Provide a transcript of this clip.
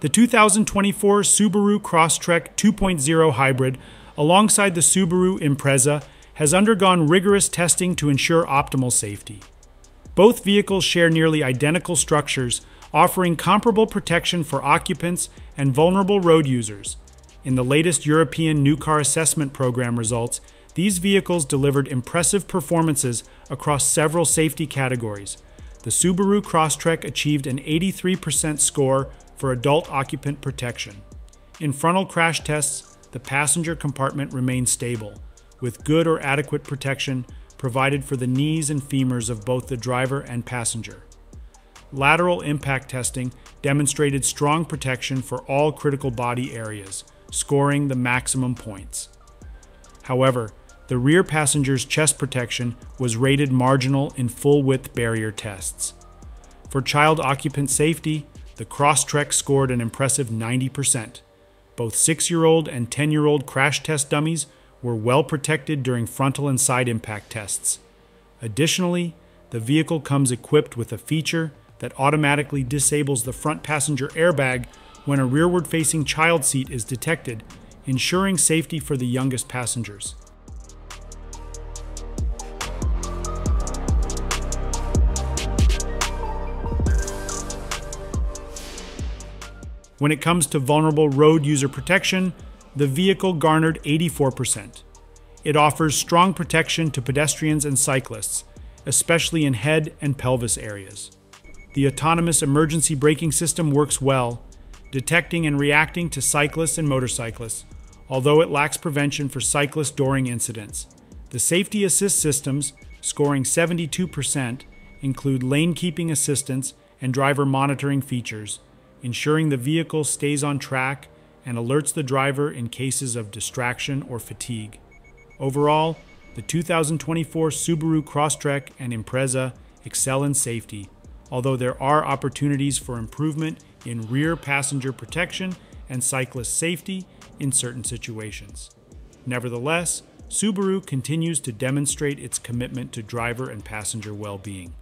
The 2024 Subaru Crosstrek 2.0 Hybrid, alongside the Subaru Impreza, has undergone rigorous testing to ensure optimal safety. Both vehicles share nearly identical structures, offering comparable protection for occupants and vulnerable road users. In the latest European New Car Assessment Program results, these vehicles delivered impressive performances across several safety categories. The Subaru Crosstrek achieved an 83% score for adult occupant protection. In frontal crash tests, the passenger compartment remained stable, with good or adequate protection provided for the knees and femurs of both the driver and passenger. Lateral impact testing demonstrated strong protection for all critical body areas, scoring the maximum points. However, the rear passenger's chest protection was rated marginal in full width barrier tests. For child occupant safety, the Crosstrek scored an impressive 90%. Both 6 year old and 10 year old crash test dummies were well protected during frontal and side impact tests. Additionally, the vehicle comes equipped with a feature that automatically disables the front passenger airbag when a rearward facing child seat is detected, ensuring safety for the youngest passengers. When it comes to vulnerable road user protection, the vehicle garnered 84%. It offers strong protection to pedestrians and cyclists, especially in head and pelvis areas. The autonomous emergency braking system works well, detecting and reacting to cyclists and motorcyclists, although it lacks prevention for cyclists during incidents. The safety assist systems, scoring 72%, include lane keeping assistance and driver monitoring features, ensuring the vehicle stays on track and alerts the driver in cases of distraction or fatigue. Overall, the 2024 Subaru Crosstrek and Impreza excel in safety, although there are opportunities for improvement in rear passenger protection and cyclist safety in certain situations. Nevertheless, Subaru continues to demonstrate its commitment to driver and passenger well being.